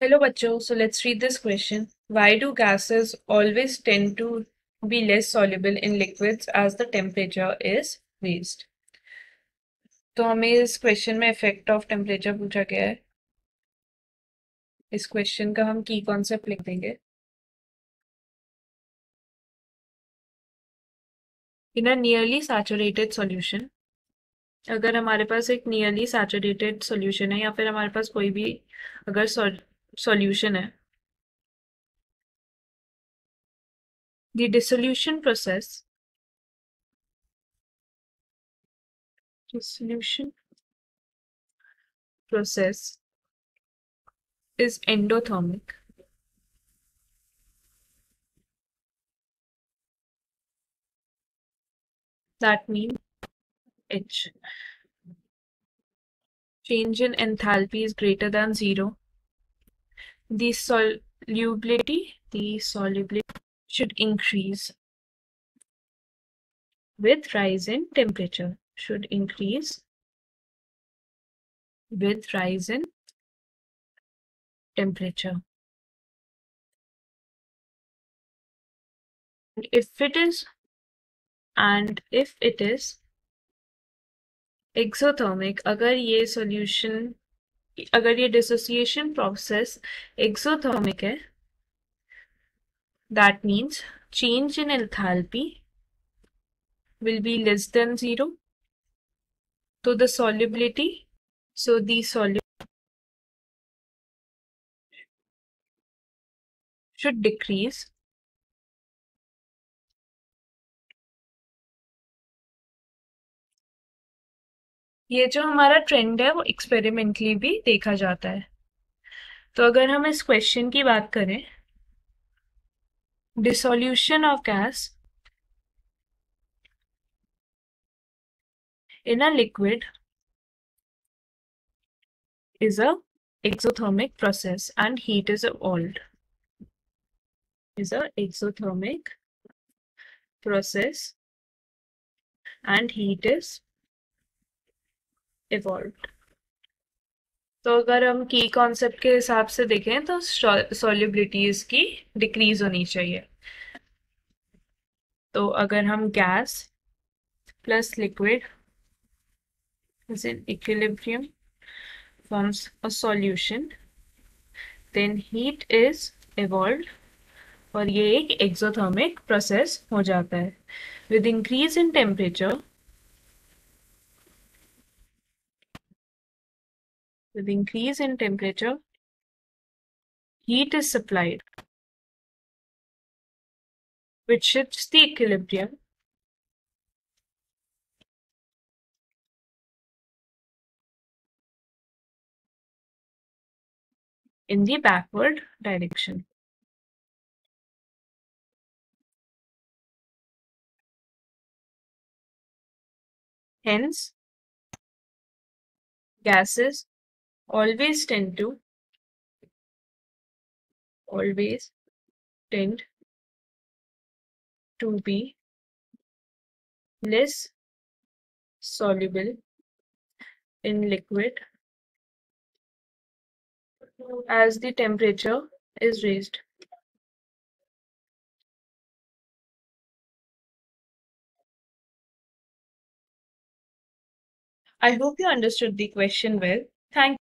Hello, bachcho. So let's read this question. Why do gases always tend to be less soluble in liquids as the temperature is raised? तो हमें इस question में effect of temperature पूछा गया है इस question का हम की कॉन्सेप्ट लिख देंगे in a nearly saturated solution अगर हमारे पास एक नियरली सैचुरेटेड सॉल्यूशन है या फिर हमारे पास कोई भी अगर solution है The dissolution process dissolution process is endothermic. That means H. Change in enthalpy is greater than zero the solubility the solubility should increase with rise in temperature should increase with rise in temperature and if it is and if it is exothermic अगर ये solution अगर ये dissociation process exothermic है that means change in enthalpy will be less than zero तो the solubility so the सॉलि should decrease ये जो हमारा ट्रेंड है, वो एक्सपेरिमेंटली भी देखा जाता है। तो अगर हम इस क्वेश्चन की बात करें dissolution of gas in a liquid is a exothermic process and heat is evolved is a exothermic process and heat is evolved. तो अगर हम की कॉन्सेप्ट के हिसाब से देखें तो सॉल्युबिलिटी इसकी डिक्रीज होनी चाहिए। तो अगर हम gas plus liquid is in equilibrium forms a solution, then heat is evolved और ये एक एक्सोथर्मिक प्रोसेस हो जाता है। With increase in temperature with increase in temperature heat is supplied which shifts the equilibrium in the backward direction. Hence, gases always tend to always tend to be less soluble in liquid as the temperature is raised. I hope you understood the question well. Thank you.